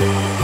Yeah.